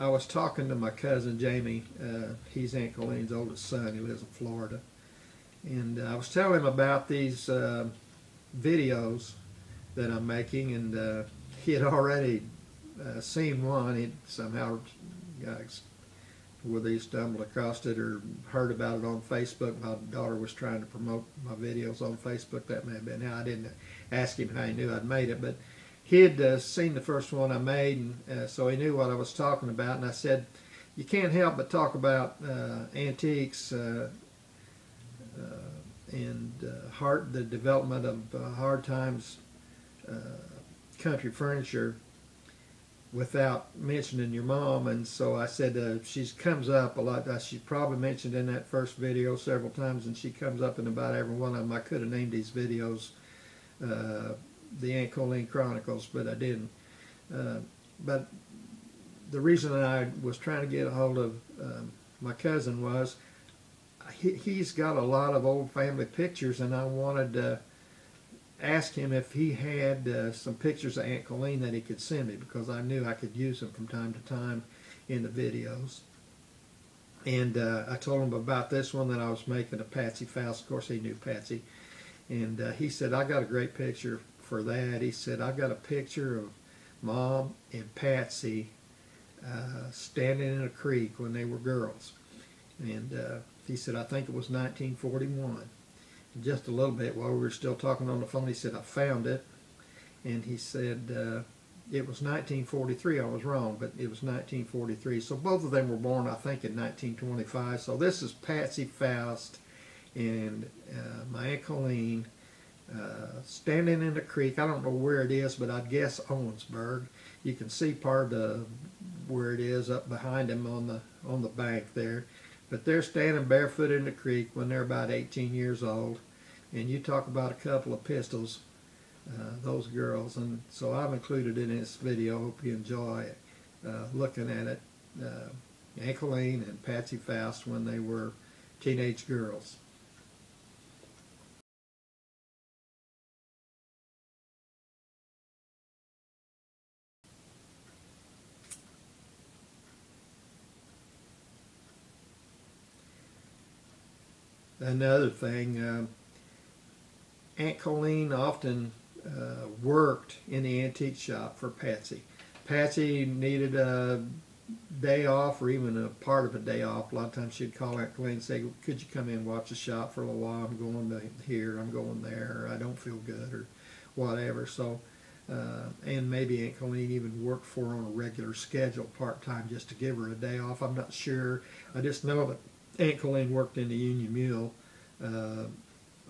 I was talking to my cousin Jamie. Uh, he's Aunt Colleen's oldest son. He lives in Florida, and uh, I was telling him about these uh, videos that I'm making, and uh, he had already uh, seen one. He somehow uh, whether he stumbled across it or heard about it on Facebook. My daughter was trying to promote my videos on Facebook. That may have been how I didn't ask him how he knew I'd made it, but he had uh, seen the first one I made, and uh, so he knew what I was talking about. And I said, "You can't help but talk about uh, antiques uh, uh, and uh, hard the development of hard times country furniture." without mentioning your mom and so I said uh, she comes up a lot she probably mentioned in that first video several times and she comes up in about every one of them I could have named these videos uh, the Aunt Colleen Chronicles but I didn't uh, but the reason I was trying to get a hold of um, my cousin was he, he's got a lot of old family pictures and I wanted to ask him if he had uh, some pictures of Aunt Colleen that he could send me because I knew I could use them from time to time in the videos. And uh, I told him about this one that I was making of Patsy Foust. Of course, he knew Patsy. And uh, he said, I got a great picture for that. He said, I've got a picture of Mom and Patsy uh, standing in a creek when they were girls. And uh, he said, I think it was 1941 just a little bit while we were still talking on the phone. He said, I found it. And he said, uh, it was 1943. I was wrong, but it was 1943. So both of them were born, I think, in 1925. So this is Patsy Foust and uh, my Aunt Colleen uh, standing in the creek. I don't know where it is, but I'd guess Owensburg. You can see part of where it is up behind them on the on the bank there. But they're standing barefoot in the creek when they're about 18 years old. And you talk about a couple of pistols, uh, those girls. And so I've included in this video. Hope you enjoy uh, looking at it. Uh, and Patsy Foust when they were teenage girls. Another thing, uh, Aunt Colleen often uh, worked in the antique shop for Patsy. Patsy needed a day off or even a part of a day off. A lot of times she'd call Aunt Colleen and say, could you come in and watch the shop for a little while? I'm going here, I'm going there, I don't feel good, or whatever. So, uh, and maybe Aunt Colleen even worked for her on a regular schedule, part-time, just to give her a day off. I'm not sure. I just know that Aunt Colleen worked in the Union Mule uh,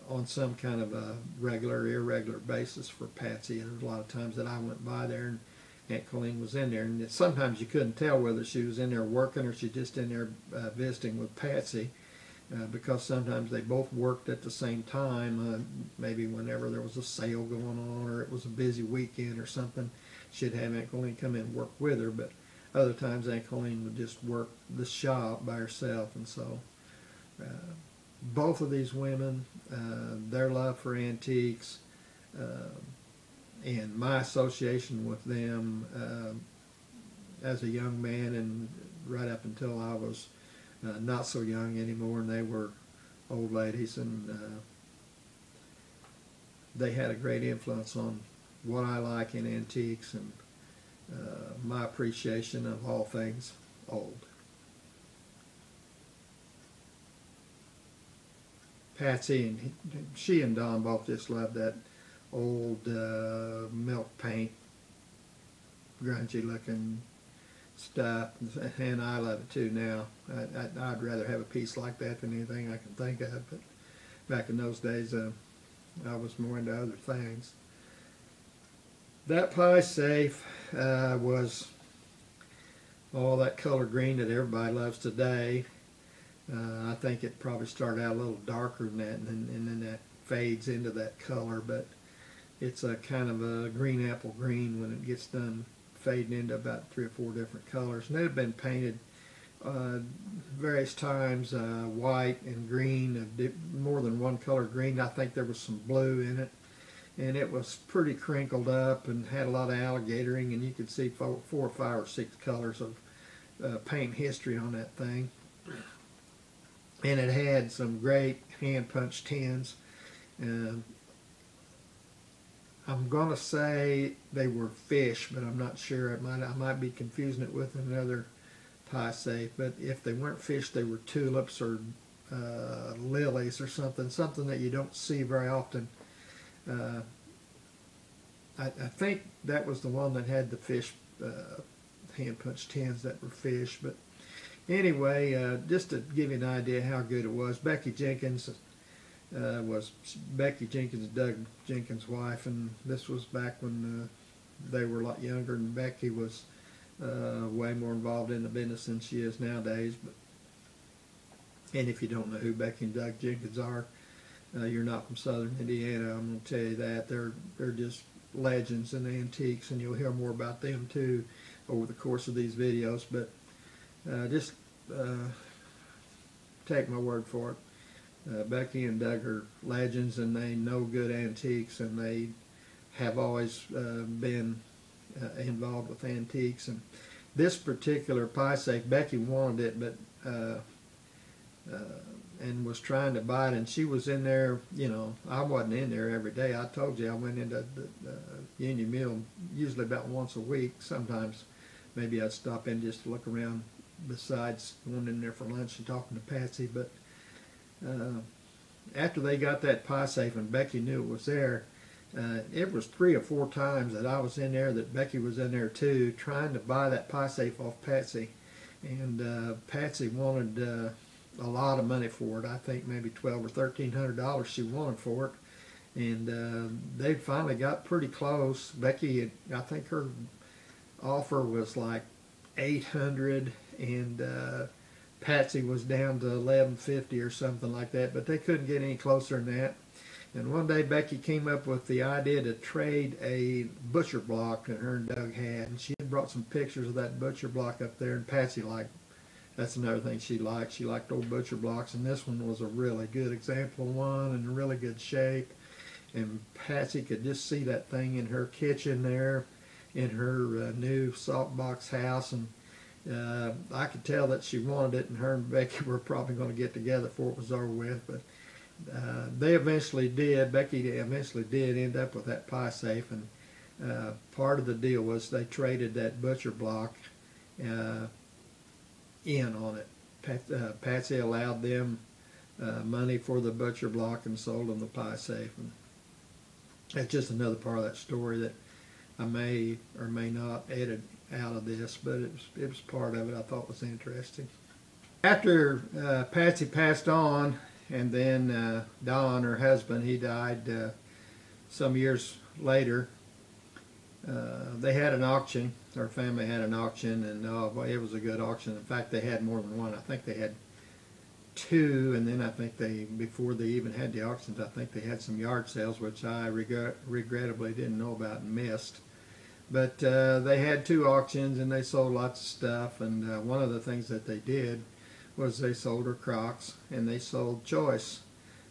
on some kind of a regular, irregular basis for Patsy. And there was a lot of times that I went by there and Aunt Colleen was in there. And sometimes you couldn't tell whether she was in there working or she just in there uh, visiting with Patsy. Uh, because sometimes they both worked at the same time. Uh, maybe whenever there was a sale going on or it was a busy weekend or something, she'd have Aunt Colleen come in and work with her. But other times Aunt Colleen would just work the shop by herself, and so uh, both of these women, uh, their love for antiques, uh, and my association with them uh, as a young man, and right up until I was uh, not so young anymore, and they were old ladies, and uh, they had a great influence on what I like in antiques and uh, my appreciation of all things old. Patsy and he, she and Don both just love that old uh, milk paint, grungy looking stuff, and I love it too now. I, would rather have a piece like that than anything I can think of, but back in those days, uh, I was more into other things. That pie safe uh, was all that color green that everybody loves today. Uh, I think it probably started out a little darker than that, and then, and then that fades into that color. But it's a kind of a green apple green when it gets done fading into about three or four different colors. And it had been painted uh, various times, uh, white and green, more than one color green. I think there was some blue in it and it was pretty crinkled up and had a lot of alligatoring and you could see four, four or five or six colors of uh, paint history on that thing. And it had some great hand punched tins. Um, I'm gonna say they were fish, but I'm not sure. I might I might be confusing it with another pie safe. But if they weren't fish, they were tulips or uh, lilies or something, something that you don't see very often. Uh, I, I, think that was the one that had the fish uh, hand punched tins that were fish. But anyway, uh, just to give you an idea how good it was, Becky Jenkins uh, was Becky Jenkins, Doug Jenkins' wife, and this was back when uh, they were a lot younger, and Becky was uh, way more involved in the business than she is nowadays. But and if you don't know who Becky and Doug Jenkins are, uh, you're not from Southern Indiana. I'm going to tell you that they're they're just legends in antiques, and you'll hear more about them too over the course of these videos. But uh, just uh, take my word for it. Uh, Becky and Doug are legends, and they know good antiques, and they have always uh, been uh, involved with antiques. And this particular pie safe, Becky wanted it, but and was trying to buy it, and she was in there. You know, I wasn't in there every day. I told you I went into the, the Union Mill usually about once a week. Sometimes maybe I'd stop in just to look around. Besides going in there for lunch and talking to Patsy, but uh, after they got that pie safe and Becky knew it was there, uh, it was three or four times that I was in there, that Becky was in there too, trying to buy that pie safe off Patsy. And uh, Patsy wanted uh, a lot of money for it. I think maybe twelve or thirteen hundred dollars she wanted for it. And uh, they finally got pretty close. Becky, I think her offer was like eight hundred, and uh, Patsy was down to 1150 or something like that, but they couldn't get any closer than that. And one day Becky came up with the idea to trade a butcher block that her and Doug had. And she had brought some pictures of that butcher block up there, and Patsy liked that's another thing she liked. She liked old butcher blocks, and this one was a really good example of one in really good shape. And Patsy could just see that thing in her kitchen there, in her uh, new salt box house, and uh, I could tell that she wanted it, and her and Becky were probably going to get together before it was over with. But uh, they eventually did. Becky eventually did end up with that pie safe, and uh, part of the deal was they traded that butcher block uh, in on it. Pat, uh, Patsy allowed them uh, money for the butcher block and sold them the pie safe. And that's just another part of that story that I may or may not edit out of this, but it was, it was part of it I thought was interesting. After uh, Patsy passed on, and then uh, Don, her husband, he died uh, some years later, uh, they had an auction. Our family had an auction, and uh, it was a good auction. In fact, they had more than one. I think they had two, and then I think they, before they even had the auctions, I think they had some yard sales, which I regret, regrettably didn't know about and missed. But uh, they had two auctions and they sold lots of stuff. And uh, one of the things that they did was they sold her crocks and they sold Choice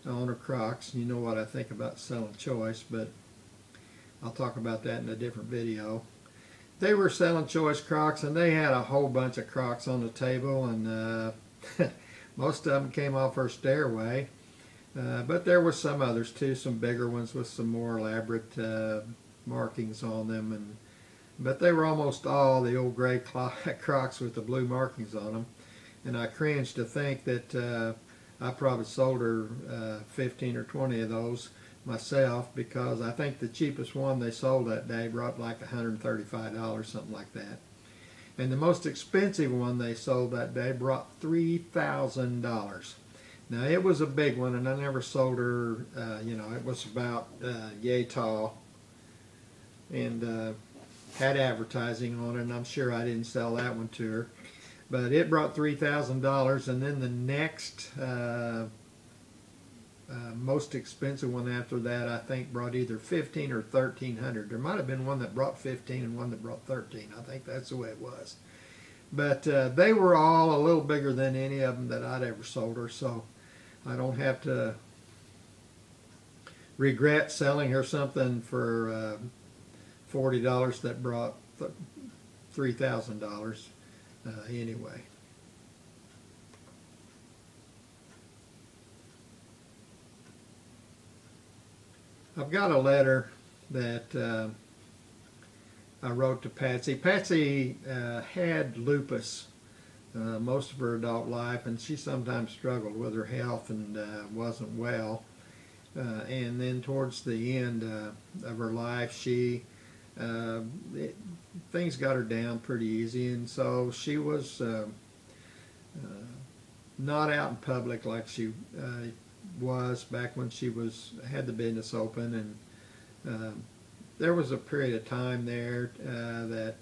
on her crocks. You know what I think about selling Choice, but I'll talk about that in a different video. They were selling Choice crocks and they had a whole bunch of crocks on the table and uh, most of them came off her stairway. Uh, but there were some others too, some bigger ones with some more elaborate uh, markings on them and but they were almost all the old gray crocks with the blue markings on them. And I cringe to think that uh, I probably sold her uh, 15 or 20 of those myself because I think the cheapest one they sold that day brought like $135, something like that. And the most expensive one they sold that day brought $3,000. Now it was a big one and I never sold her, uh, you know, it was about uh, yay tall. And uh, had advertising on it, and I'm sure I didn't sell that one to her. But it brought $3,000, and then the next uh, most expensive one after that, I think, brought either 15 or 1300 There might have been one that brought 15 and one that brought 13 I think that's the way it was. But uh, they were all a little bigger than any of them that I'd ever sold her, so I don't have to regret selling her something for uh, forty dollars that brought three thousand dollars. uh, anyway. I've got a letter that uh, I wrote to Patsy. Patsy uh, had lupus uh, most of her adult life, and she sometimes struggled with her health and uh, wasn't well. Uh, and then towards the end uh, of her life, she it, things got her down pretty easy, and so she was not out in public like she was back when she was had the business open, and uh, there was a period of time there uh, that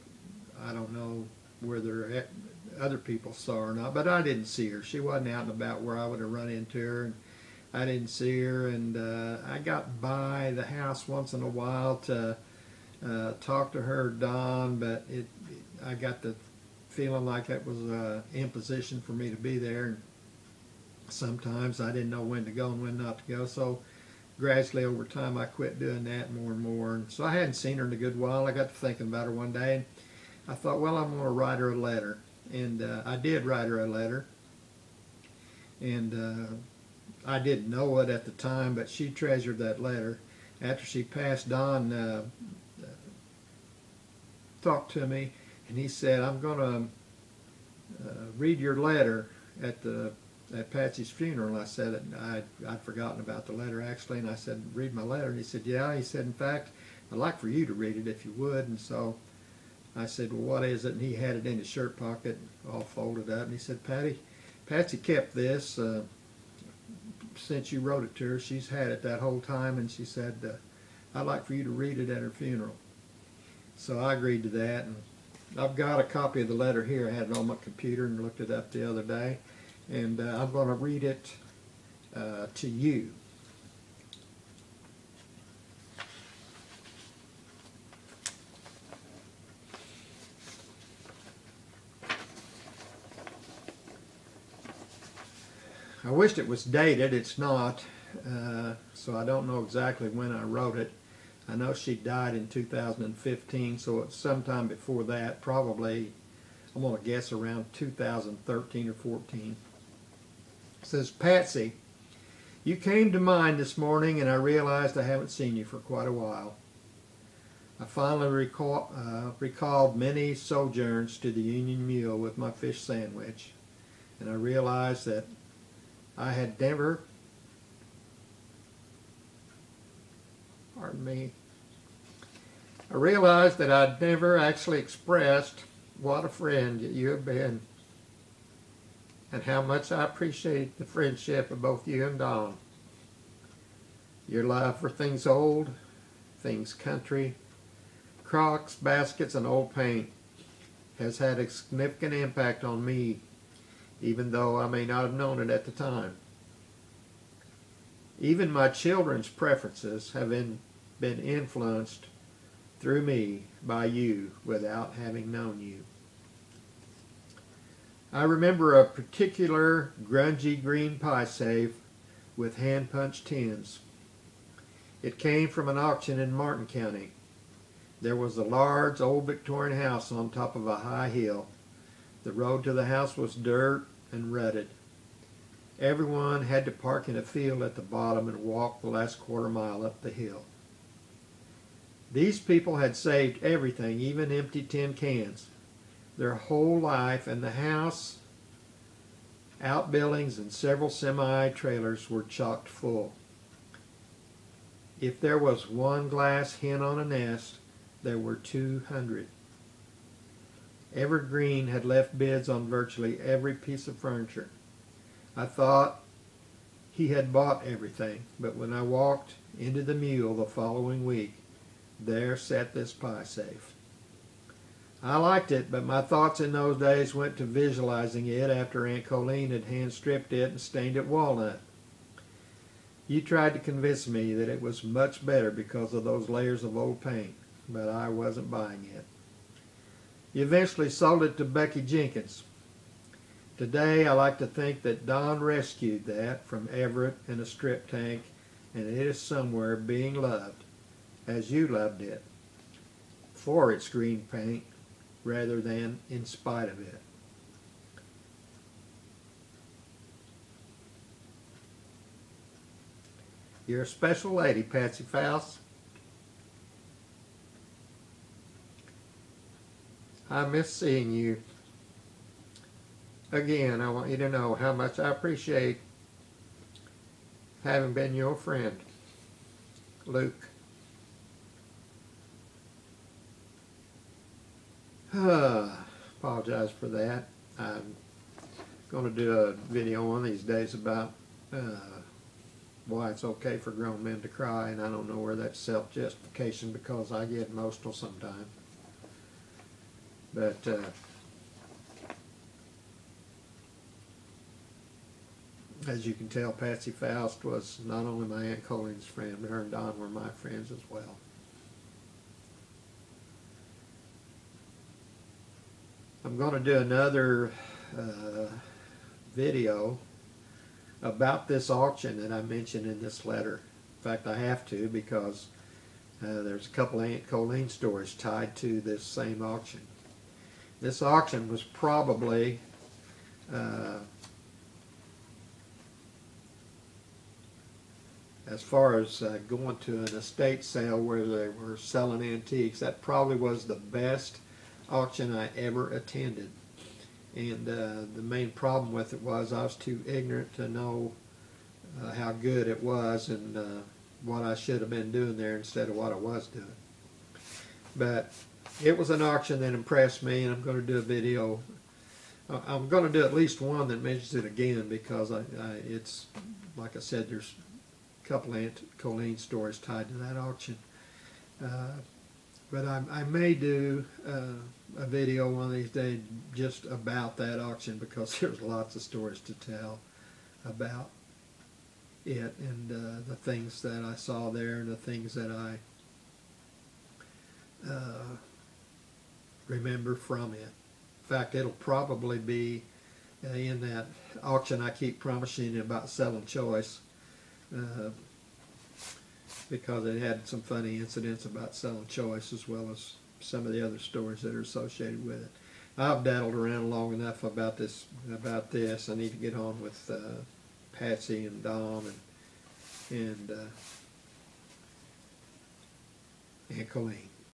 I don't know whether other people saw or not, but I didn't see her. She wasn't out and about where I would have run into her, and I didn't see her. And uh, I got by the house once in a while to uh, talk to her, Don, but it, I got the feeling like it was an imposition for me to be there. And sometimes I didn't know when to go and when not to go. So gradually over time I quit doing that more and more. And so I hadn't seen her in a good while. I got to thinking about her one day and I thought, well, I'm going to write her a letter. And uh, I did write her a letter. And uh, I didn't know it at the time, but she treasured that letter. After she passed on, uh, talked to me, and he said, I'm going to uh, read your letter at the at Patsy's funeral. I said it, I'd, I'd forgotten about the letter actually, and I said, read my letter. And he said, yeah. He said, in fact, I'd like for you to read it if you would. And so I said, well, what is it? And he had it in his shirt pocket, all folded up. And he said, Patty, Patsy kept this uh, since you wrote it to her. She's had it that whole time, and she said, uh, I'd like for you to read it at her funeral. So I agreed to that, and I've got a copy of the letter here. I had it on my computer and looked it up the other day and uh, I'm going to read it uh, to you. I wished it was dated. It's not, uh, so I don't know exactly when I wrote it. I know she died in 2015, so it's sometime before that, probably, I'm going to guess around 2013 or 14 says, Patsy, you came to mind this morning and I realized I haven't seen you for quite a while. I finally recall, uh, recalled many sojourns to the Union Mule with my fish sandwich, and I realized that I had never, pardon me, I realized that I'd never actually expressed what a friend you have been and how much I appreciate the friendship of both you and Don. Your love for things old, things country, crocks, baskets, and old paint has had a significant impact on me, even though I may not have known it at the time. Even my children's preferences have been, been influenced through me by you without having known you. I remember a particular grungy green pie safe with hand-punched tins. It came from an auction in Martin County. There was a large old Victorian house on top of a high hill. The road to the house was dirt and rutted. Everyone had to park in a field at the bottom and walk the last quarter mile up the hill. These people had saved everything, even empty tin cans their whole life, and the house, outbuildings, and several semi-trailers were chocked full. If there was one glass hen on a nest, there were 200. Evergreen had left bids on virtually every piece of furniture. I thought he had bought everything, but when I walked into the mule the following week, there sat this pie safe. I liked it, but my thoughts in those days went to visualizing it after Aunt Colleen had hand stripped it and stained it walnut. You tried to convince me that it was much better because of those layers of old paint, but I wasn't buying it. You eventually sold it to Becky Jenkins. Today, I like to think that Don rescued that from Everett in a strip tank, and it is somewhere being loved, as you loved it, for its green paint rather than in spite of it. You're a special lady, Patsy Foust. I miss seeing you. Again, I want you to know how much I appreciate having been your friend, Luke. Apologize for that. I'm going to do a video one of these days about uh, why it's okay for grown men to cry, and I don't know where that's self-justification because I get emotional sometimes. But uh, as you can tell, Patsy Foust was not only my Aunt Colleen's friend, but her and Don were my friends as well. I'm going to do another uh, video about this auction that I mentioned in this letter. In fact, I have to because uh, there's a couple Aunt Colleen stories tied to this same auction. This auction was probably uh, as far as uh, going to an estate sale where they were selling antiques, that probably was the best auction I ever attended. And uh, the main problem with it was I was too ignorant to know uh, how good it was and uh, what I should have been doing there instead of what I was doing. But it was an auction that impressed me, and I'm going to do a video. I'm going to do at least one that mentions it again because I, I, it's, like I said, there's a couple Aunt Colleen stories tied to that auction. Uh, but I, I may do uh, a video one of these days just about that auction because there's lots of stories to tell about it and uh, the things that I saw there and the things that I uh, remember from it. In fact, it'll probably be uh, in that auction I keep promising about selling choice uh, because it had some funny incidents about selling choice as well as some of the other stories that are associated with it. I've daddled around long enough about this. About this, I need to get on with uh, Patsy and Don and and uh, and Colleen.